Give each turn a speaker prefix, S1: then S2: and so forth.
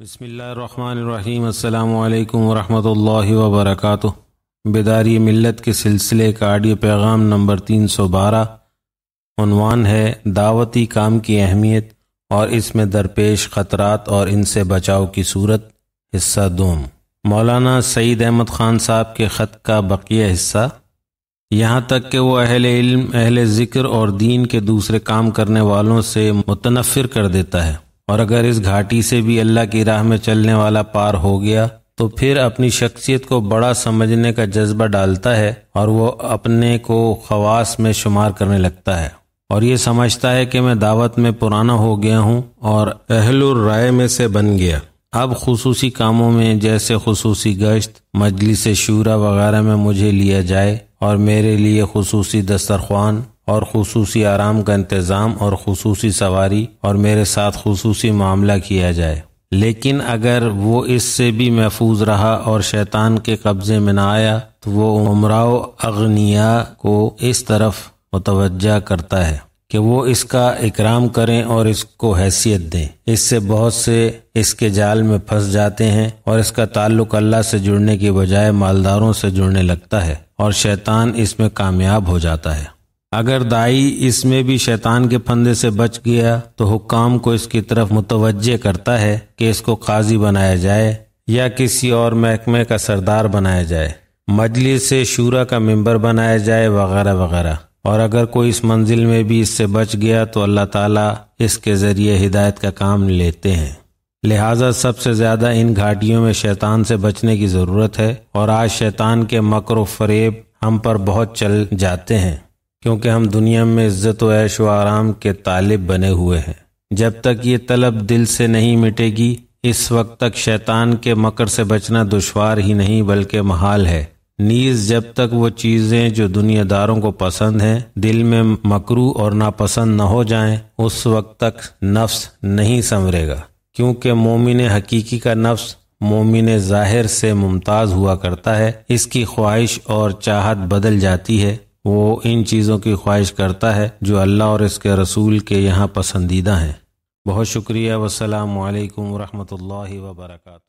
S1: بسم اللہ الرحمن الرحیم۔ السلام علیکم ورحمۃ اللہ وبرکاتہ۔ بیداری ملت کے سلسلے کا آڈیو پیغام نمبر تین سو بارہ۔ عنوان ہے دعوتی کام کی اہمیت اور اس میں درپیش خطرات اور ان سے بچاؤ کی صورت۔ حصہ دوم۔ مولانا سعید احمد خان صاحب کے خط کا بقیہ حصہ۔ یہاں تک کہ وہ اہل علم، اہل ذکر اور دین کے دوسرے کام کرنے والوں سے متنفر کر دیتا ہے۔ اور اگر اس گھاٹی سے بھی اللہ کی راہ میں چلنے والا پار ہو گیا، تو پھر اپنی شخصیت کو بڑا سمجھنے کا جذبہ ڈالتا ہے اور وہ اپنے کو خواص میں شمار کرنے لگتا ہے۔ اور یہ سمجھتا ہے کہ میں دعوت میں پرانا ہو گیا ہوں اور اہل الرائے میں سے بن گیا۔ اب خصوصی کاموں میں، جیسے خصوصی گشت، مجلس شورا وغیرہ میں مجھے لیا جائے اور میرے لیے خصوصی دسترخوان اور خصوصی آرام کا انتظام اور خصوصی سواری اور میرے ساتھ خصوصی معاملہ کیا جائے۔ لیکن اگر وہ اس سے بھی محفوظ رہا اور شیطان کے قبضے میں نہ آیا، تو وہ عمراؤ اغنیا کو اس طرف متوجہ کرتا ہے کہ وہ اس کا اکرام کریں اور اس کو حیثیت دیں۔ اس سے بہت سے اس کے جال میں پھنس جاتے ہیں اور اس کا تعلق اللہ سے جڑنے کی بجائے مالداروں سے جڑنے لگتا ہے اور شیطان اس میں کامیاب ہو جاتا ہے۔ اگر دائی اس میں بھی شیطان کے پھندے سے بچ گیا تو حکام کو اس کی طرف متوجہ کرتا ہے کہ اس کو قاضی بنایا جائے یا کسی اور محکمے کا سردار بنایا جائے۔ مجلس سے شورا کا ممبر بنایا جائے وغیرہ وغیرہ۔ اور اگر کوئی اس منزل میں بھی اس سے بچ گیا تو اللہ تعالیٰ اس کے ذریعے ہدایت کا کام لیتے ہیں۔ لہٰذا سب سے زیادہ ان گھاٹیوں میں شیطان سے بچنے کی ضرورت ہے اور آج شیطان کے مکر و فریب ہم پر بہت چل جاتے ہیں۔ کیونکہ ہم دنیا میں عزت و عیش و آرام کے طالب بنے ہوئے ہیں۔ جب تک یہ طلب دل سے نہیں مٹے گی، اس وقت تک شیطان کے مکر سے بچنا دشوار ہی نہیں بلکہ محال ہے۔ نیز جب تک وہ چیزیں جو دنیا داروں کو پسند ہیں، دل میں مکرو اور ناپسند نہ ہو جائیں، اس وقت تک نفس نہیں سنورے گا۔ کیونکہ مومن حقیقی کا نفس مومن ظاہر سے ممتاز ہوا کرتا ہے، اس کی خواہش اور چاہت بدل جاتی ہے۔ وہ ان چیزوں کی خواہش کرتا ہے جو اللہ اور اس کے رسول کے یہاں پسندیدہ ہیں۔ بہت شکریہ، والسلام علیکم ورحمۃ اللہ وبرکاتہ۔